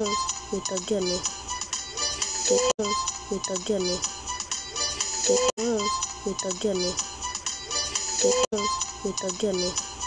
with a me. Get close with a Guinea. Get close with a Me Get close with a